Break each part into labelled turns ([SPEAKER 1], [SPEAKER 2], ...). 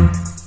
[SPEAKER 1] Jam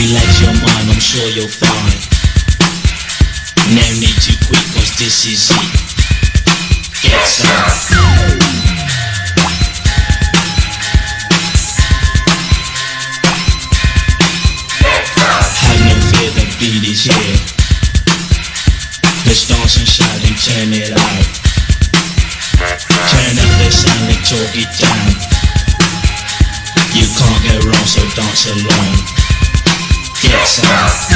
[SPEAKER 2] Relax your mind, I'm sure you'll find No need to quit, cause this is it Get some beat is here. Let's dance and shout and turn it out. Turn up the sound and talk it down. You can't go wrong, so dance along. Get out.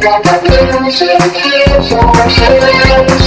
[SPEAKER 3] Dance.
[SPEAKER 4] You
[SPEAKER 3] got the music here for hands.